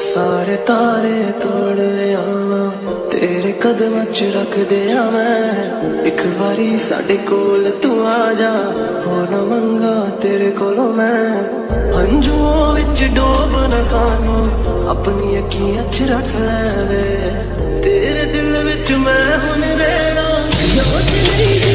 ਸਾਰੇ ਤਾਰੇ ਤੋੜ ਆਵਾਂ, ਤੇਰੇ ਕਦਮਾਂ 'ਚ ਰੱਖਦੇ ਆ ਮੈਂ ਇੱਕ ਵਾਰੀ ਸਾਡੇ ਕੋਲ ਤੂੰ ਆ ਜਾ ਹੋ ਨਾ ਮੰਗਾ ਤੇਰੇ ਕੋਲੋਂ ਮੈਂ। ਹੰਝੂਆਂ ਵਿੱਚ ਡੋਬ ਨਾ ਸਾਨੂੰ, ਆਪਣੀ ਅੱਖੀਆਂ 'ਚ ਰੱਖ ਲੈ ਵੇ ਤੇਰੇ ਦਿਲ ਵਿੱਚ ਮੈਂ ਹੁਣ ਰਹਿਣਾ। ਯਾਦ ਨਹੀਂ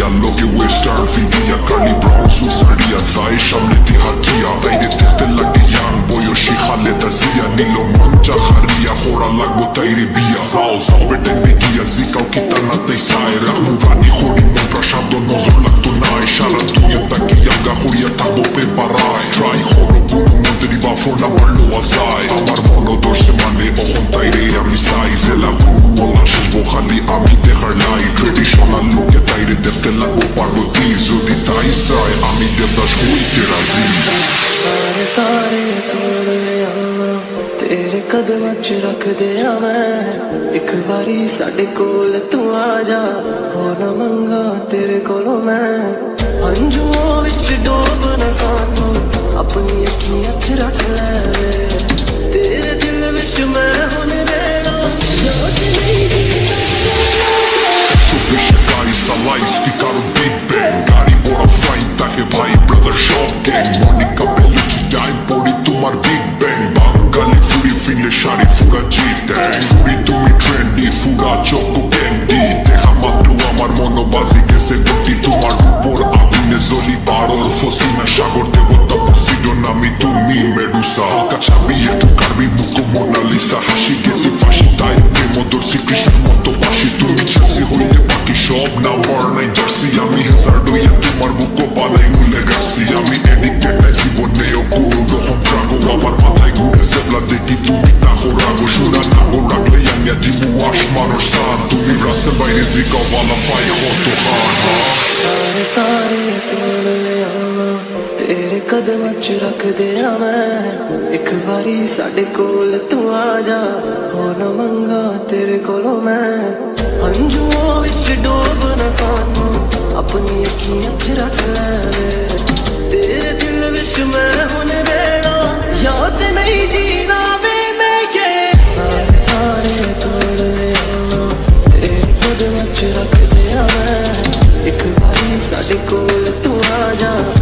دیالوگ وسترن فیدیا کالی براونز و زریا زایش هم لیتی حتیا غیر تخت لگیان بویوشی خالت ازیا نیلو منچا خریا خورا لگو تایری بیا ساو ساو بٹن بگیا زیکاو کتا نتی سایرا مورانی خوری من پرشاد و نوزر لگتو نای شارتو یتا کیا گا خوریا تاگو پی برای ٹرائی خورو بونو مندری با فورنا ami devda shkui ਸਾਰੇ ਤਾਰੇ ਤੋੜ ਆਵਾਂ ਤੇਰੇ ਕਦਮਾਂ 'ਚ ਰੱਖ ਦਿਆਂ ਮੈਂ। ਇੱਕ ਵਾਰੀ ਸਾਡੇ ਕੋਲ ਤੂੰ ਆ ਜਾ। ਹੋ ਨਾ ਮੰਗਾ ਤੇਰੇ ਕੋਲੋਂ ਮੈਂ। ਹੰਝੂਆਂ ਵਿੱਚ ਡੋਬ ਨਾ ਸਾਨੂੰ। ਆਪਣੀ ਅੱਖੀਆਂ 'ਚ ਰੱਖ ਲੈ furi finle shari fuga jitang Furi tumi trendy fuga choco candy Deja matu আমার মনোবাজি গেছে গতি তোমার উপর আগুনে জলি বারোর ফসিনা সাগর দেবতা পসিডো নামি তুমি মেডুসা হালকা চাবি একটু কারবি মুখো মোনালিসা হাসি গেছে ফাঁসি তাই প্রেম দর্শি কৃষ্ণ মস্ত বাসি তুমি চেলসি হইলে বাকি সব না ওয়ার নাই জার্সি আমি হেজার্ড হইয়া তোমার বুকো বানাই উইলে গাছি Byłaś marusza, tu mi wrasem bajnie zigowa na faj hotu hana ਸਾਰੇ ਤਾਰੇ ਤੋੜ ਲਿਆਵਾਂ ਤੇਰੇ ਕਦਮਾਂ 'ਚ ਰੱਖ ਦਿਆਂ ਮੈਂ ਇੱਕ ਵਾਰੀ ਸਾਡੇ ਕੋਲ ਤੂੰ ਆ ਜਾ। ਹੋ ਨਾ ਮੰਗਾ ਤੇਰੇ ਕੋਲੋਂ ਮੈਂ। ਹੰਝੂਆਂ ਵਿੱਚ ਡੋਬ ਨਾ ਸਾਨੂੰ। ਆਪਣੀ ਅੱਖੀਆਂ 'ਚ ਰੱਖ know